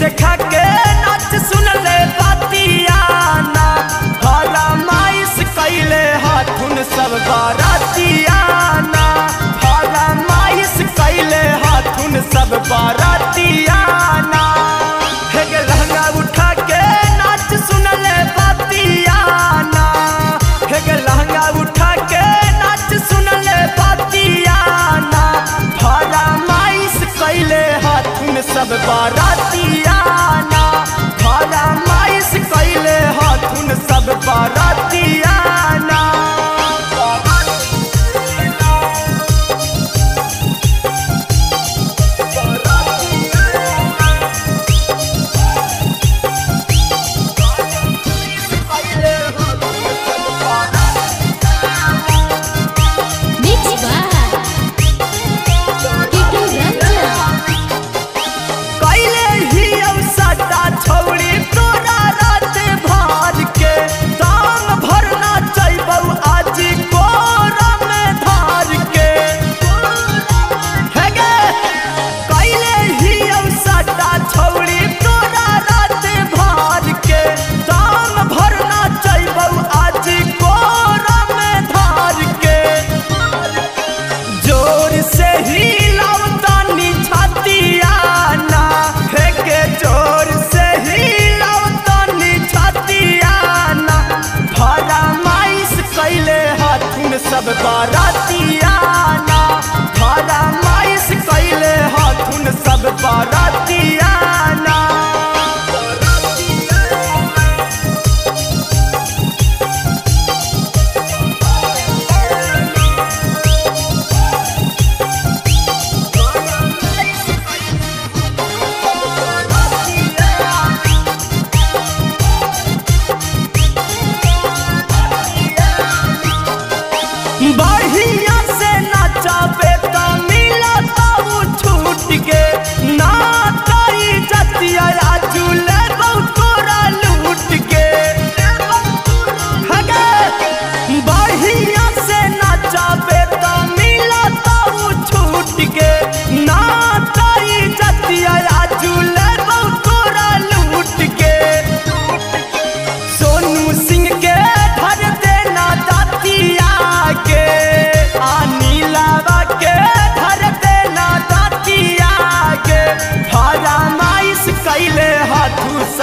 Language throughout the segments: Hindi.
देखा के सब बाराती सब बाराती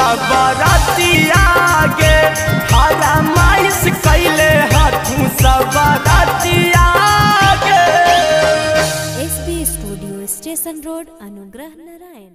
सबराती आगे। हरा माइस कैले हाथू सबराती आगे। SB studio station road Anugrah Narayan.